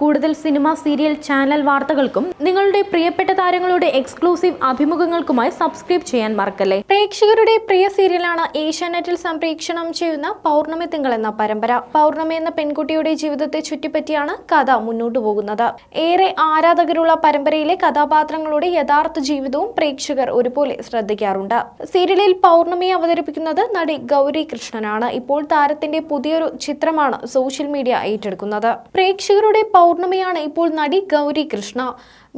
കൂടുതൽ cinema serial channel വാർത്തകൾക്കും നിങ്ങളുടെ പ്രിയപ്പെട്ട താരങ്ങളുടെ എക്സ്ക്ലൂസീവ് അഭിമുഖങ്ങൾക്കുമായി സബ്സ്ക്രൈബ് ചെയ്യാൻ മറക്കല്ലേ? പ്രേക്ഷകരുടെ പ്രിയ സീരിയലാണ് ഏഷ്യാനെറ്റിൽ സംപ്രേക്ഷണം ചെയ്യുന്ന പൗർണമി തിങ്കൾ എന്ന പരമ്പര. പൗർണമി എന്ന പെൺകുട്ടിയുടെ ജീവിതത്തെ ചുറ്റിപ്പറ്റിയാണ് കഥ മുന്നോട്ടു പോകുന്നത്. ഏറെ ആരാധകരുള്ള പരമ്പരയിലെ കഥാപാത്രങ്ങളുടെ യഥാർത്ഥ ജീവിതവും പ്രേക്ഷകർ ഒരുപോലെ ശ്രദ്ധിക്കാറുണ്ട്. സീരിയലിൽ പൗർണമി അവതരിപ്പിക്കുന്നത് നടി ഗൗരി കൃഷ്ണനാണ്. ഇപ്പോൾ താരത്തിന്റെ പുതിയൊരു ചിത്രമാണ് സോഷ്യൽ മീഡിയ ഏറ്റെടുക്കുന്നത്. പ്രേക്ഷകരുടെ പൗർണമിയാണ് ഇപ്പോൾ നടി ഗൗരി കൃഷ്ണ.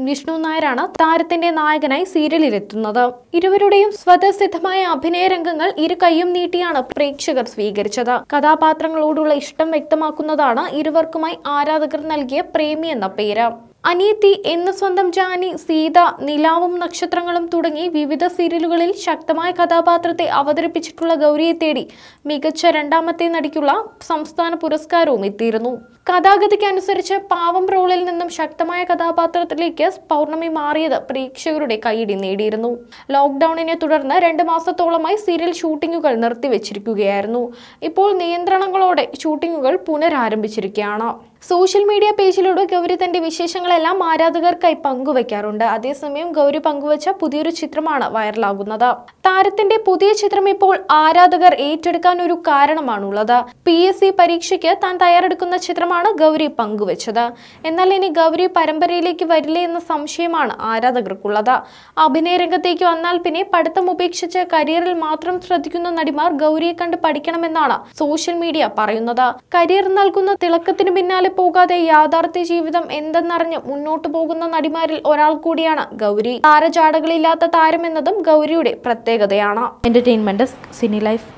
വിഷ്ണു നായരാണ് താരത്തിന്റെ നായകനായി സീരിയലിലെത്തുന്നത്. ഇരുവരുടെയും സ്വതസിദ്ധമായ അഭിനയ രംഗങ്ങൾ ഇരു കൈയും നീട്ടിയാണ് പ്രേക്ഷകർ സ്വീകരിച്ചത്. കഥാപാത്രങ്ങളോടുള്ള ഇഷ്ടം വ്യക്തമാക്കുന്നതാണ് ഇരുവർക്കുമായി ആരാധകർ നൽകിയ പ്രേമി എന്ന പേര്. അനിയത്തി എന്ന സ്വന്തം ജാനി സീത നിലാവും നക്ഷത്രങ്ങളും തുടങ്ങി വിവിധ സീരിയലുകളിൽ ശക്തമായ കഥാപാത്രത്തെ അവതരിപ്പിച്ചിട്ടുള്ള ഗൗരിയെ തേടി മികച്ച രണ്ടാമത്തെ നടിക്കുള്ള സംസ്ഥാന പുരസ്കാരവും എത്തിയിരുന്നു. കഥാഗതിക്ക് അനുസരിച്ച് പാവം റോളിൽ നിന്നും ശക്തമായ കഥാപാത്രത്തിലേക്ക് പൗർണമി മാറിയത് പ്രേക്ഷകരുടെ കൈയിടി നേടിയിരുന്നു. ലോക്ക്ഡൌണിനെ തുടർന്ന് രണ്ട് മാസത്തോളമായി സീരിയൽ ഷൂട്ടിങ്ങുകൾ നിർത്തിവെച്ചിരിക്കുകയായിരുന്നു. ഇപ്പോൾ നിയന്ത്രണങ്ങളോടെ ഷൂട്ടിങ്ങുകൾ പുനരാരംഭിച്ചിരിക്കുകയാണ്. സോഷ്യൽ മീഡിയ പേജിലൂടെ ഗൗരി തന്റെ വിശേഷങ്ങളെല്ലാം ആരാധകർക്കായി പങ്കുവയ്ക്കാറുണ്ട് അതേസമയം ഗൗരി പങ്കുവച്ച പുതിയൊരു ചിത്രമാണ് വൈറലാകുന്നത്. താരത്തിന്റെ പുതിയ ചിത്രം ഇപ്പോൾ ആരാധകർ ഏറ്റെടുക്കാൻ ഒരു കാരണമാണുള്ളത്. പി എസ് സി പരീക്ഷയ്ക്ക് താൻ തയ്യാറെടുക്കുന്ന ചിത്രമാണ് ഗൗരി പങ്കുവച്ചത്. എന്നാൽ ഇനി ഗൗരി പരമ്പരയിലേക്ക് വരില്ലേ എന്ന സംശയമാണ് ആരാധകർക്കുള്ളത്. അഭിനയ രംഗത്തേക്ക് വന്നാൽ പിന്നെ പഠിത്തം ഉപേക്ഷിച്ച് കരിയറിൽ മാത്രം ശ്രദ്ധിക്കുന്ന നടിമാർ ഗൗരിയെ കണ്ട് പഠിക്കണമെന്നാണ് സോഷ്യൽ മീഡിയ പറയുന്നത്. കരിയർ നൽകുന്ന തിളക്കത്തിന് പിന്നാലെ പോകാതെ യാഥാർത്ഥ്യ ജീവിതം എന്തെന്നറിഞ്ഞ് മുന്നോട്ടു പോകുന്ന നടിമാരിൽ ഒരാൾ കൂടിയാണ് ഗൗരി. താരജാടകളില്ലാത്ത താരമെന്നതും ഗൗരിയുടെ പ്രത്യേകതയാണ്. Entertainment Sini life